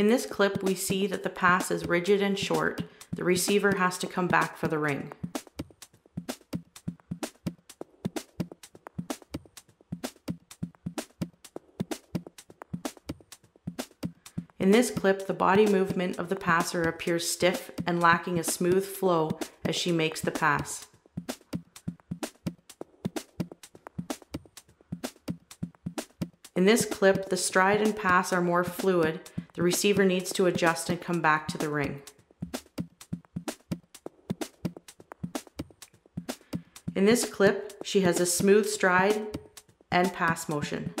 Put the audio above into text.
In this clip, we see that the pass is rigid and short. The receiver has to come back for the ring. In this clip, the body movement of the passer appears stiff and lacking a smooth flow as she makes the pass. In this clip, the stride and pass are more fluid. The receiver needs to adjust and come back to the ring. In this clip, she has a smooth stride and pass motion.